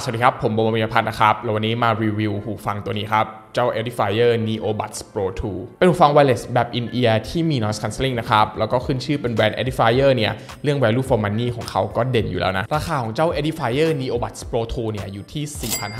สวัสดีครับ ผมบอมญาณพัฒน์นะครับแล้ววันนี้มารีวิวหูฟังตัวนี้ครับ เจ้า Edifier Neobuds Pro 2 เป็นหูฟัง wireless แบบ in ear ที่มี noise cancelling นะครับ แล้วก็ขึ้นชื่อเป็นแบรนด์ Edifier เนี่ยเรื่อง value for money ของเขาก็เด่นอยู่แล้วนะ ราคาของเจ้า Edifier Neobuds Pro 2 เนี่ยอยู่ที่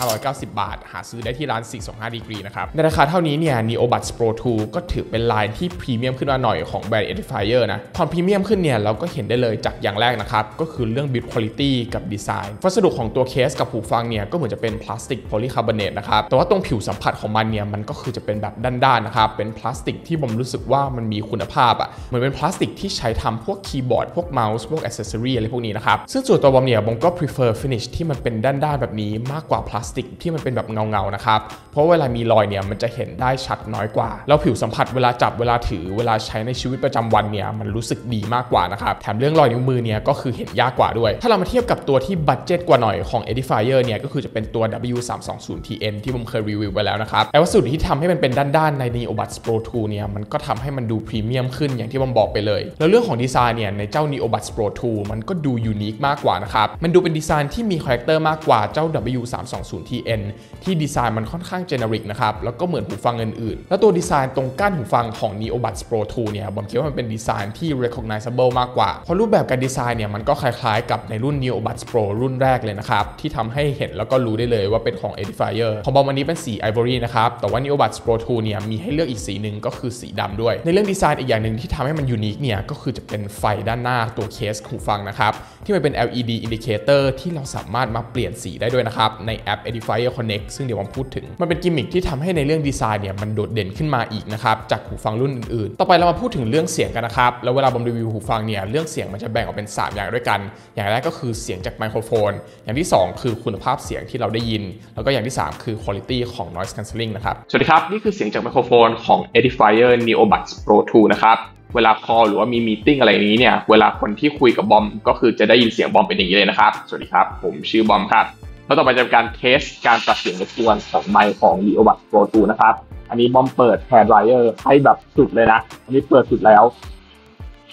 4,590 บาท หาซื้อได้ที่ร้าน 425 degree นะครับ ในราคาเท่านี้เนี่ย Neobuds Pro 2 ก็ถือเป็นไลน์ที่พรีเมียมขึ้นมาหน่อยของแบรนด์ Edifier นะความพรีเมียมขึ้นเนี่ยเราก็เห็นได้เลยจากอย่างแรกนะครับก็คือเรื่อง build quality กับดีไซน์วัสดุของตัวเคสกับหูฟังเนี่ยก็เหมือนจะเป็นพลาสติกโพลีคาร์บอเนตนะครับแต่ว่าตรงผิวสัมผัสของมันเนี่ยมันก็คือจะเป็นแบบด้านๆนะครับเป็นพลาสติกที่ผมรู้สึกว่ามันมีคุณภาพอะ่ะเหมือนเป็นพลาสติกที่ใช้ทำพวกคีย์บอร์ดพวกเมาส์พวกอ c เซสซอรีอะไรพวกนี้นะครับซึ่งส่วนตัวบอมเนี่ยบอมก็ prefer finish ที่มันเป็นด้านๆแบบนี้มากกว่าพลาสติกที่มันเป็นแบบเงาๆนะครับเพราะเวลามีรอยเนี่ยมันจะเห็นได้ชัดน้อยกว่า แล้วผิวสัมผัสเวลาจับเวลาถือเวลาใช้ในชีวิตประจำวันเนี่ยมันรู้สึกดีมากกว่านะครับแถมเรื่องรอยนิ้วมือเนี่ยก็คือเห็นยากกว่าด้วย ถ้าเรามาเทียบกับตัวที่ budget กว่าหน่อยของ Edifier เนี่ยก็คือจะเป็นตัว W320TN ที่ผมเคยรีวิวไปแล้วนะครับแต่วัสดุที่ทำให้มันเป็นด้านๆใน Neobuds Pro 2 เนี่ยมันก็ทำให้มันดูพรีเมียมขึ้นอย่างที่ผมบอกไปเลย แล้วเรื่องของดีไซน์เนี่ยในเจ้า Neobuds Pro 2 มันก็ดู unique มากกว่านะครับ มันดูเป็นดีไซน์ที่มี character มากกว่าเจ้า W320TN ที่ดีไซน์มันค่อนข้างเจเนริกนะครับ แล้วก็เหมือนหูฟังอื่นๆ แล้วตัวดีไซน์ตรงก้านหูฟังของ Neobuds Pro 2 เนี่ยผมคิดว่ามันเป็นดีไซน์ที่ recognizable มากกว่า เพราะรูปแบบการดีไซน์เนี่ยมันก็คล้ายๆ กับในรุ่น Neobuds Pro รุ่นแรกเลยนะครับที่ทำให้เห็นแล้วก็รู้ได้เลยว่าเป็นของ Edifier ของบอมอันนี้เป็นสี Ivory นะครับแต่ว่า Neobuds Pro 2เนี่ยมีให้เลือกอีกสีหนึ่งก็คือสีดำด้วย ในเรื่องดีไซน์อีกอย่างหนึ่งที่ทำให้มันยูนิคเนี่ยก็คือจะเป็นไฟด้านหน้าตัวเคสหูฟังนะครับที่มันเป็น LED indicator ที่เราสามารถมาเปลี่ยนสีได้ด้วยนะครับในแอป Edifier Connect ซึ่งเดี๋ยวผมพูดถึง มันเป็นกิมมิคที่ทำให้ในเรื่องดีไซน์เนี่ยมันโดดเด่นขึ้นมาอีกนะครับจากหูฟังรุ่นอื่นๆ ต่อไปเรามาพูดถึงเรื่องเสียงกันนะครับแล้วเวลาผมรีวิวหูฟังเนี่ยเรื่องเสียงมันจะแบ่งออกเป็น 3 อย่างด้วยกัน อย่างแรกก็คือเสียงจากไมโครโฟน อย่างที่ 2 คือคุณภาพเสียงที่เราได้ยิน แล้วก็อย่างที่ 3 คือ quality ของ noise cancelling นะครับ สวัสดีครับ นี่คือเสียงจากไมโครโฟนของ Edifier Neobuds Pro 2 นะครับ เวลา call หรือว่ามี meeting อะไรนี้เนี่ย เวลาคนที่คุยกับบอมก็คือจะได้ยินเสียงบอมเป็นอย่างนี้เลยนะครับ สวัสดีครับ ผมชื่อบอมครับ แล้วต่อไปจะเป็นการ test การตัดเสียงรบกวนของไมค์ของ Neobuds Pro 2 นะครับ อันนี้บอมเปิด hair dryer ให้แบบสุดเลยนะ อันนี้เปิดสุดแล้ว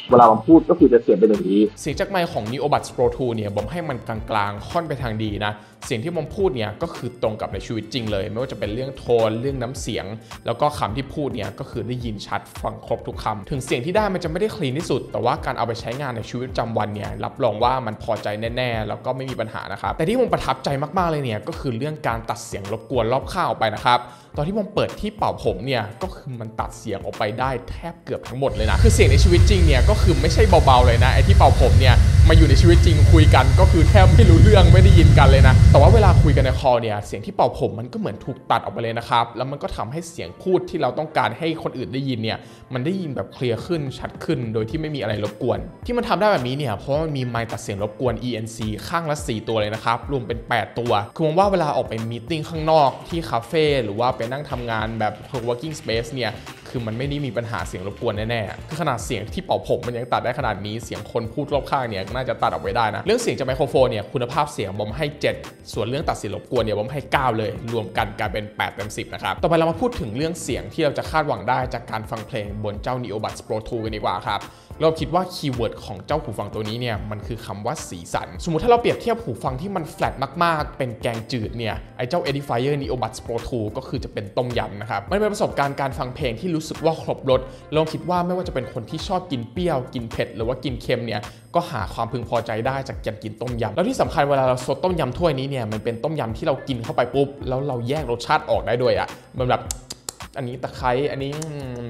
เวลาผมพูดก็คือจะเสียงเป็นอย่างนี้ เสียงจากไมค์ของ Neobuds Pro 2 เนี่ย ผมให้มันกลางๆ ค่อนไปทางดีนะเสียงที่ผมพูดเนี่ยก็คือตรงกับในชีวิตจริงเลย ไม่ว่าจะเป็นเรื่องโทนเรื่องน้ำเสียง แล้วก็คำที่พูดเนี่ยก็คือได้ยินชัดฟังครบทุกคำถึงเสียงที่ได้มันจะไม่ได้คลีนที่สุด แต่ว่าการเอาไปใช้งานในชีวิตประจำวันเนี่ยรับรองว่ามันพอใจแน่ๆ แล้วก็ไม่มีปัญหานะครับแต่ที่ผมประทับใจมากๆเลยเนี่ยก็คือเรื่องการตัดเสียงรบกวนรอบข้างออกไปนะครับตอนที่ผมเปิดที่เป่าผมเนี่ยก็คือมันตัดเสียงออกไปได้แทบเกือบทั้งหมดเลยนะคือเสียงในชีวิตจริงเนี่ยก็คือไม่ใช่เบาๆเลยนะไอ้ที่เป่าผมเนี่ยมาอยู่ในชีวิตจริงคุยกัน ก็คือแทบไม่รู้เรื่องไม่ได้ยินกันเลยนะแต่ว่าเวลาคุยกันในคอเนี่ยเสียงที่เป่าผมมันก็เหมือนถูกตัดออกไปเลยนะครับ แล้วมันก็ทำให้เสียงพูดที่เราต้องการให้คนอื่นได้ยินเนี่ยมันได้ยินแบบเคลียร์ขึ้นชัดขึ้น โดยที่ไม่มีอะไรรบกวน ที่มันทำได้แบบนี้เนี่ยเพราะว่ามันมีไมค์ตัดเสียงรบกวน ENC ข้างละ 4 ตัวเลยนะครับรวมเป็น 8 ตัวคือมองว่าเวลาออกไปมีติ้งข้างนอกที่คาเฟ่หรือว่าไปนั่งทำงานแบบ working space เนี่ย คือมันไม่ได้มีปัญหาเสียงรบกวนแน่ๆคือขนาดเสียงที่เป่าผมมันยังตัดได้ขนาดนี้เสียงคนพูดรอบข้างเนี่ยน่าจะตัดออกไปได้นะ เรื่องเสียงจากไมโครโฟนเนี่ยคุณภาพเสียงบอมให้ 7 ส่วนเรื่องตัดเสียงรบกวนเนี่ยบอมให้ 9 เลย รวมกันกลายเป็น8เต็ม10นะครับต่อไปเรามาพูดถึงเรื่องเสียงที่เราจะคาดหวังได้จากการฟังเพลงบนเจ้า Neobuds Pro 2 กันดีกว่าครับเราคิดว่า keyword ของเจ้าหูฟังตัวนี้เนี่ยมันคือคำว่าสีสัน สมมติถ้าเราเปรียบเทียบหูฟังที่มันแฟลตมากๆ เป็นแกงจืดเนี่ยไอ้เจ้า Edifier Neobuds Pro 2 ก็คือจะเป็นต้มยำนะครับมันเป็นประสบการณ์การฟังเพลงที่รู้สึกว่าครบรสลองคิดว่าไม่ว่าจะเป็นคนที่ชอบกินเปรี้ยวกินเผ็ดหรือว่ากินเค็มเนี่ยก็หาความพึงพอใจได้จากการกินต้มยำแล้วที่สำคัญเวลาเราซดต้มยำถ้วยนี้เนี่ยมันเป็นต้มยำที่เรากินเข้าไปปุ๊บแล้วเราแยกรสชาติออกได้ด้วยอะ่ะมันแบบ อันนี้ตะไคร้อันนี้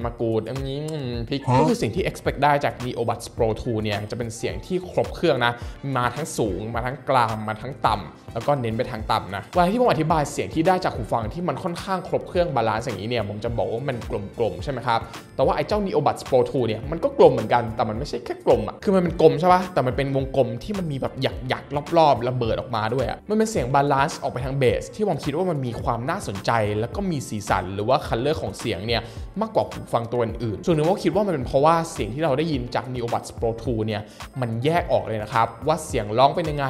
มะกรูด อันนี้พริกก็คือสิ่งที่ expect ได้จาก Neobuds Pro 2 เนี่ย จะเป็นเสียงที่ครบเครื่องนะ มาทั้งสูงมาทั้งกลางมาทั้งต่ำแล้วก็เน้นไปทางต่ำนะเวลาที่ผมอธิบายเสียงที่ได้จากหูฟังที่มันค่อนข้างครบเครื่อง balance อย่างนี้เนี่ยผมจะบอกว่ามันกลมๆใช่ไหมครับแต่ว่าไอ้เจ้า Neobuds Pro 2 เนี่ยมันก็กลมเหมือนกันแต่มันไม่ใช่แค่กลมอะคือมันเป็นกลมใช่ปะแต่มันเป็นวงกลมที่มันมีแบบหยักๆรอบๆระเบิดออกมาด้วยอะมันเป็นเสียง balance ออกไปทางเบสที่ผมคิดว่ามันมีความน่าสนใจ แล้วก็มีสีสันหรือว่า color ของเสียงเนี่ยมากกว่าหูฟังตัวอื่น ส่วนหนึ่งว่าคิดว่ามันเป็นเพราะว่าเสียงที่เราได้ยินจาก Neobuds Pro 2 เนี่ยมันแยกออกเลยนะครับ ว่าเสียงร้องเป็นยังไง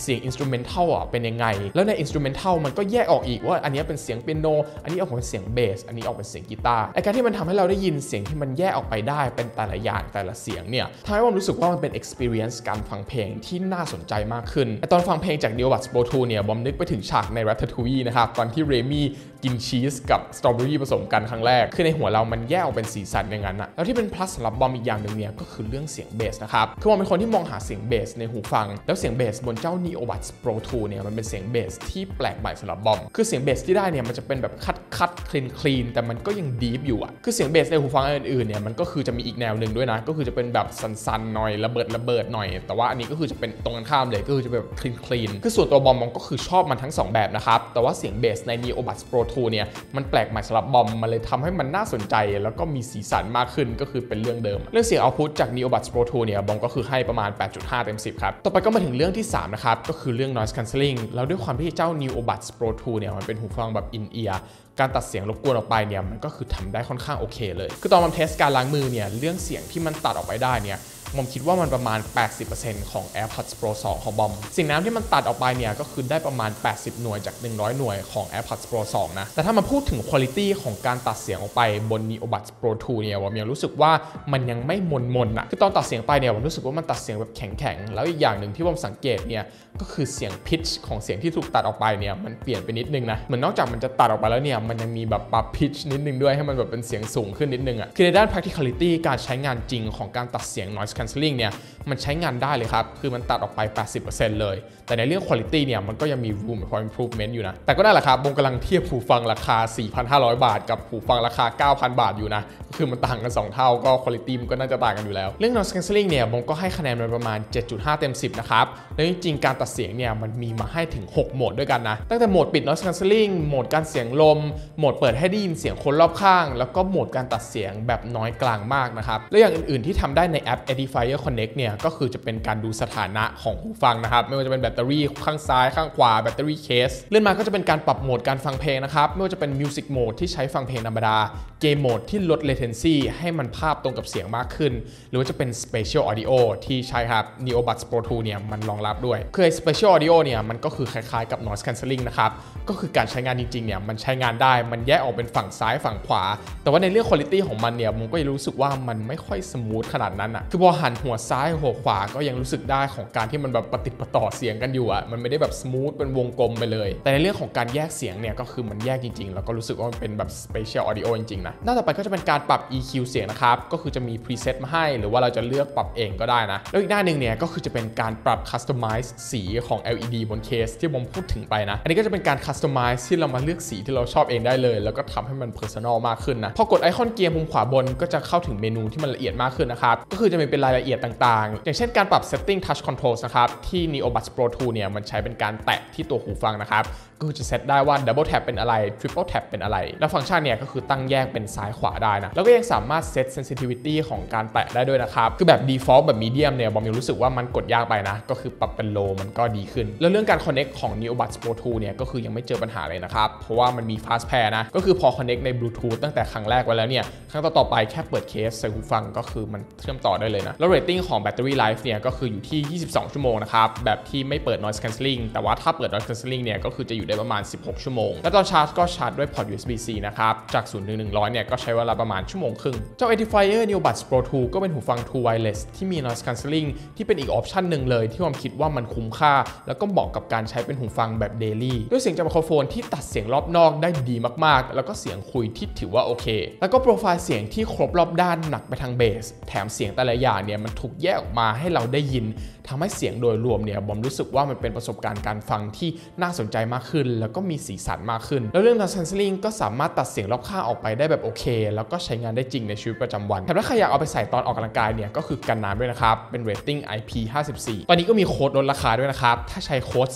เสียง instrumental อะเป็นยังไง แล้วใน instrumental มันก็แยกออกอีกว่าอันนี้เป็นเสียงเปียโน อันนี้ออกเป็นเสียงเบส อันนี้ออกเป็นเสียงกีตาร์ไอการที่มันทำให้เราได้ยินเสียงที่มันแยกออกไปได้เป็นแต่ละอย่างแต่ละเสียงเนี่ยทำให้ผมรู้สึกว่ามันเป็น experience การฟังเพลงที่น่าสนใจมากขึ้นไอตอนฟังเพลงจาก Neobuds Pro 2 เนี่ยบอมนึกไปถึงฉากใน Ratatouille นะครับตอนที่ Remy กินชีสกับสตรอเบอรี่ผสมกันครั้งแรก คือในหัวเรามันแยกออกเป็นสีสันอย่างนั้นอะแล้วที่เป็น plus สำหรับบอมอีกอย่างหนึ่งเนี่ยก็คือเรื่องเสียงเบสนะครับ คือบอมเป็นคนที่มองหาเสียงเบสในหูฟัง แล้วเสียงเบสบนเจ้า Neobuds Pro 2เนี่ยมันเป็นเสียงเบสที่แปลกใหม่สำหรับบอม คือเสียงเบสที่ได้เนี่ยมันจะเป็นแบบคัดคัด คลีนคลีนแต่มันก็ยังดีฟอยู่อะคือเสียงเบสในหูฟังอื่นๆเนี่ยมันก็คือจะมีอีกแนวหนึ่งด้วยนะ ก็คือจะเป็นแบบสันๆหน่อยระเบิดระเบิดหน่อย แต่ว่าอันนี้ก็คือจะเป็นตรงกันข้ามเลยก็คือจะแบบคลีนคลีนคือส่วนตัวบอมมองก็คือชอบมันทั้ง 2 แบบนะครับ แต่ว่าเสียงเบสใน Neobuds Pro 2เนี่ยมันแปลกใหม่สำหรับบอมมันเลยทำให้มันน่าสนใจ แล้วก็มีสีสันมากขึ้นก็คือเป็นเรื่องเดิม เรื่องเสียงเอาพุตจาก Neobuds Pro 2เนี่ยบอมก็คือให้ประมาณ 8.5 เต็ม 10 ครับ ต่อไปก็มาถึงเรื่องที่ 3 นะครับ ก็คือเรื่อง noise cancelling แล้วด้วยความที่เจ้า Neobuds Pro 2เนี่ยมันเป็นหูฟังแบบ in ear การตัดเสียงรบกวนออกไปเนี่ยมันก็คือทำได้ค่อนข้างโอเคเลย คือตอนมันเทสการล้างมือเนี่ยเรื่องเสียงที่มันตัดออกไปได้เนี่ย บอมคิดว่ามันประมาณ 80%ของ AirPods Pro 2 ของบอม สิ่งน้ำที่มันตัดออกไปเนี่ยก็คือได้ประมาณ 80 หน่วยจาก 100 หน่วยของ AirPods Pro 2 นะ แต่ถ้ามาพูดถึงคุณภาพของการตัดเสียงออกไปบน Neobuds Pro 2 เนี่ยบอมยังรู้สึกว่ามันยังไม่มนมนอะคือตอนตัดเสียงไปเนี่ยบอมรู้สึกว่ามันตัดเสียงแบบแข็งๆแล้วอีกอย่างหนึ่งที่บอมสังเกตเนี่ยก็คือเสียงพิชของเสียงที่ถูกตัดออกไปเนี่ยมันเปลี่ยนไปนิดนึงนะเหมือนนอกจากมันจะตัดออกไปแล้วเนี่ยมันยังมีแบบปรับพิชนิดนึงด้วยให้มันแบบเป็นเสียงสูงขึ้นนิดนึงอะคือในด้าน practicality การใช้งานจริงของการตัดเสียง noise Canceling เนี่ยมันใช้งานได้เลยครับ คือมันตัดออกไป 80%เลย แต่ในเรื่อง quality เนี่ยมันก็ยังมี room for improvement อยู่นะ แต่ก็ได้แหละครับบงกำลังเทียบหูฟังราคา 4,500 บาท กับหูฟังราคา 9,000 บาทอยู่นะ คือมันต่างกัน 2 เท่าก็ quality มันก็น่าจะต่างกันอยู่แล้ว เรื่อง noise cancelling เนี่ยบงก็ให้คะแนนมันประมาณ 7.5 เต็ม 10 นะครับ แล้วจริงๆการตัดเสียงเนี่ยมันมีมาให้ถึง 6 โหมดด้วยกันนะ ตั้งแต่โหมดปิด noise cancelling โหมดการเสียงลม โหมดเปิดให้ได้ยินเสียงคนรอบข้าง แล้วก็โหมดการตัดเสียงแบบน้อยกลางมากนะครับ และอย่างอื่นๆที่ทำได้ในแอป Edifier Connect เนี่ยก็คือจะเป็นการดูสถานะของหูฟังนะครับ ไม่ว่าจะเป็นแบตเตอรี่ข้างซ้ายข้างขวาแบตเตอรี่เคส เลื่อนมาก็จะเป็นการปรับโหมดการฟังเพลงนะครับ ไม่ว่าจะเป็น Music Mode ที่ใช้ฟังเพลงธรรมดา Game Mode ที่ลด latency ให้มันภาพตรงกับเสียงมากขึ้น หรือว่าจะเป็น Spatial Audio ที่ใช้ครับ Neobuds Pro 2เนี่ยมันรองรับด้วยคือ Spatial Audio เนี่ยมันก็คือคล้ายๆกับ Noise Cancelling นะครับก็คือการใช้งานจริงๆเนี่ยมันใช้งานได้มันแยกออกเป็นฝั่งซ้ายฝั่งขวา แต่ว่าในเรื่องคุณภาพของมันเนี่ยผมก็รู้สึกว่ามันไม่ค่อย smooth ขนาดนั้นอะคือพอหันหัวซ้ายหัวขวาก็ยังรู้สึกได้ของการที่มันแบบปะติดปะต่อเสียงกันอยู่อะมันไม่ได้แบบ smooth เป็นวงกลมไปเลย แต่ในเรื่องของการแยกเสียงเนี่ยก็คือมันแยกจริงๆ แล้วก็รู้สึกว่ามันเป็นแบบ spatial audio จริงๆนะหน้าต่อไปก็จะเป็นการปรับ EQ เสียงนะครับก็คือจะมี preset มาให้ หรือว่าเราจะเลือกปรับเองก็ได้นะแล้วอีกหน้าหนึ่งเนี่ยก็คือจะเป็นการปรับ customize สีของ LED บนเคสที่ผมพูดถึงไปนะ อันนี้ก็จะเป็นการ customize ที่เรามาเลือกสีที่เราชอบเองได้เลย แล้วก็ทำให้มัน personal มากขึ้นนะพอกดไอคอนเกียร์มุมขวาบนก็จะเข้าถึงเมนูที่มันละเอียดมากขึ้นนะครับก็คือจะมีเป็นรายละเอียดต่างๆ อย่างเช่นการปรับ setting touch controls นะครับ ที่ Neobuds Pro 2 เนี่ย มันใช้เป็นการแตะที่ตัวหูฟังนะครับ ก็คือจะเซตได้ว่า Double Tap เป็นอะไร Triple Tap เป็นอะไร แล้วฟังก์ชันเนี่ยก็คือตั้งแยกเป็นซ้ายขวาได้นะ แล้วก็ยังสามารถเซต sensitivity ของการแตะได้ด้วยนะครับ คือแบบ default แบบ medium เนี่ย บอมยังรู้สึกว่ามันกดยากไปนะ ก็คือปรับเป็น low มันก็ดีขึ้น แล้วเรื่องการ connect ของ Neobuds Pro 2 เนี่ย ก็คือยังไม่เจอปัญหาเลยนะครับ เพราะว่ามันมี fast pair นะ ก็คือพอ connect ใน Bluetooth ตั้งแต่ครั้งแรกไว้แล้วเนี่ย ครั้งต่อๆไปแค่เปิดเคสใส่หูฟังก็คือมันเชื่อมต่อได้เลยนะแล้ว rating ของ battery life เนี่ยก็คืออยู่ที่ 22 ชั่วโมงนะครับ แบบที่ไม่เปิด noise cancelling แต่ว่าถ้าเปิด noise cancelling เนี่ยก็คือจะอยู่ได้ประมาณ 16 ชั่วโมง แล้วตอนชาร์จก็ชาร์จด้วยพอร์ต USB-C นะครับ จาก0ถึง100 เนี่ยก็ใช้เวลาประมาณชั่วโมงครึ่ง เจ้า Edifier Neobuds Pro 2 ก็เป็นหูฟัง True Wireless ที่มี noise cancelling ที่เป็นอีกออปชันหนึ่งเลย ที่ผมคิดว่ามันคุ้มค่า แล้วก็เหมาะกับการใช้เป็นหูฟังแบบ daily ด้วยเสียงจากไมโครโฟนที่ตัดเสียงรอบนอกได้ดีมากๆ แล้วก็เสียงคุยที่ถือว่าโอเค แล้วก็โปรไฟล์เสียงที่ครบรอบด้านหนักไปทางเบสแถมเสียงแต่ละอย่างเนี่ยมันถูกแยกออกมาให้เราได้ยินทำให้เสียงโดยรวมเนี่ยบอมรู้สึกว่ามันเป็นประสบการณ์การฟังที่น่าสนใจมากขึ้น แล้วก็มีสีสันมากขึ้น แล้วเรื่อง noise cancelling ก็สามารถตัดเสียงรอบข้างออกไปได้แบบโอเค แล้วก็ใช้งานได้จริงในชีวิตประจำวันแต่ถ้าใครอยากเอาไปใส่ตอนออกกำลังกายเนี่ยก็คือกันน้ำด้วยนะครับ เป็น rating IP 54 ตอนนี้ก็มีโค้ดลดราคาด้วยนะครับ ถ้าใช้โค้ด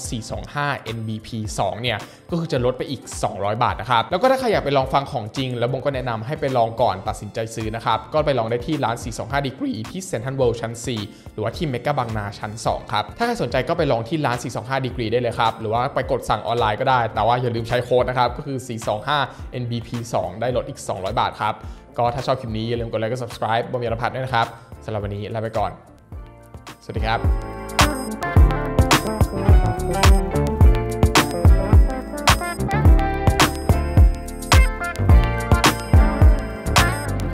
425 NBP 2 เนี่ย ก็คือจะลดไปอีก 200 บาทนะครับ แล้วก็ถ้าใครอยากไปลองฟังของจริง แล้วบงก็แนะนำให้ไปลองก่อนตัดสินใจซื้อนะครับ ก็ไปลองได้ที่ร้าน 425 Degree ที่ Central World ชั้น 4 หรือว่าที่เมกะบางนาชั้น 2 ครับ ถ้าใครสนใจก็ไปลองที่ร้าน 425 degree ได้เลยครับ หรือว่าไปกดสั่งออนไลน์ก็ได้ แต่ว่าอย่าลืมใช้โค้ดนะครับ ก็คือ 425 NBP 2 ได้ลดอีก 200 บาทครับ ก็ถ้าชอบคลิปนี้อย่าลืมกดไลค์กด subscribe บอมยารพัฒน์ด้วยนะครับสำหรับวันนี้ลาไปก่อน สวัสดีครับ